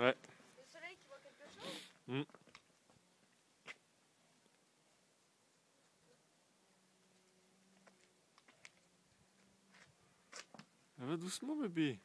Ouais. Le soleil, tu vois quelque chose Mm. Ça va doucement, bébé.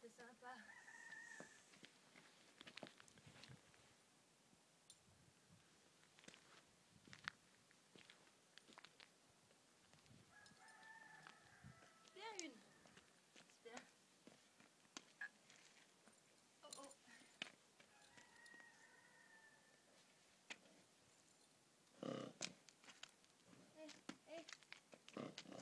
T'es sympa. Bien une. C'est bien. Oh oh. Hé, hé. Reste là.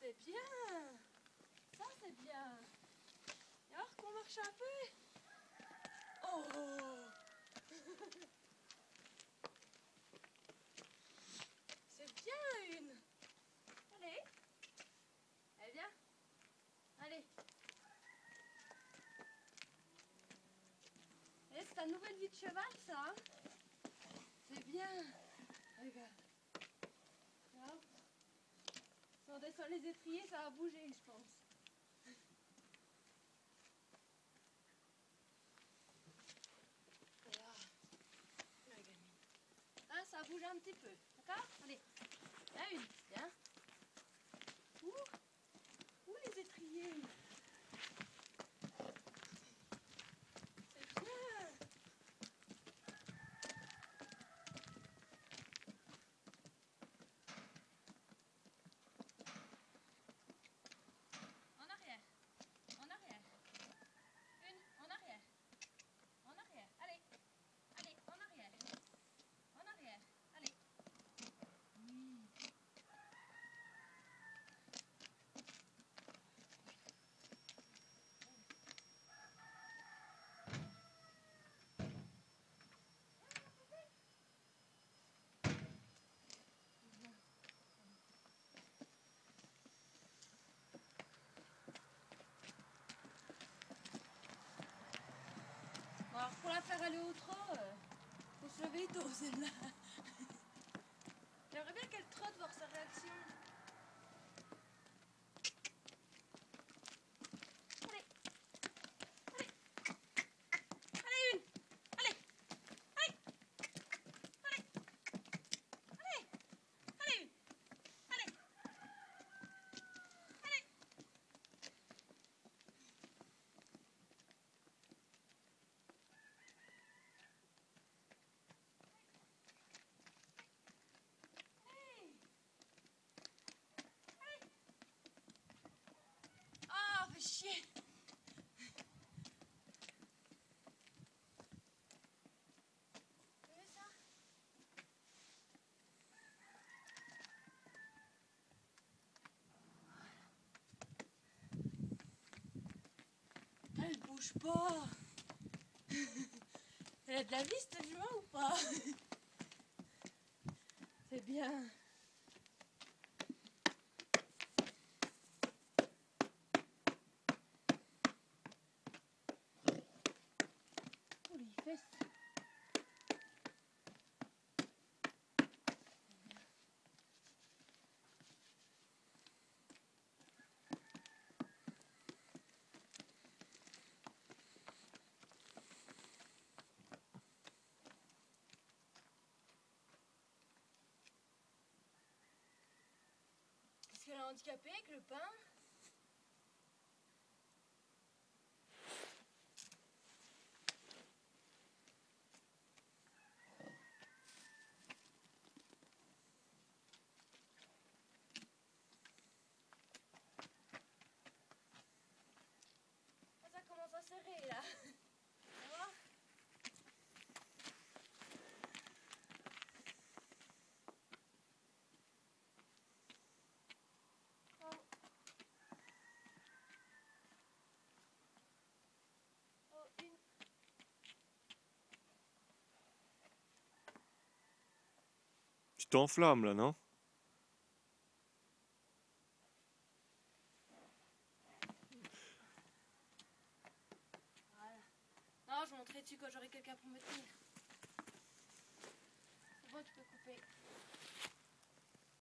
C'est bien. Ça, c'est bien. Et Oh. C'est bien une. Allez. Allez, viens. Allez. Eh, c'est ta nouvelle vie de cheval, ça. hein C'est bien. Regarde. Si on descend les étriers, ça va bouger, je pense. Voilà. La gamine. Hein, ça bouge un petit peu. D'accord? Allez. Bien une. Bien. Faire aller au trot. Faut se lever tôt, celle-là. J'aimerais bien qu'elle trotte voir sa réaction. Allez. Allez. Allez, une. Allez. Allez. Allez. Allez. Allez, une. Allez. Allez. Hey. Allez. Ah, fais chier. Vous avez ça Elle bouge pas. Elle a de la vie cette jument ou pas? C'est bien. Fesses. Handicapée avec le pain t'enflammes là, non? Non, je monterai dessus quand j'aurai quelqu'un pour me tenir? C'est bon, tu peux couper.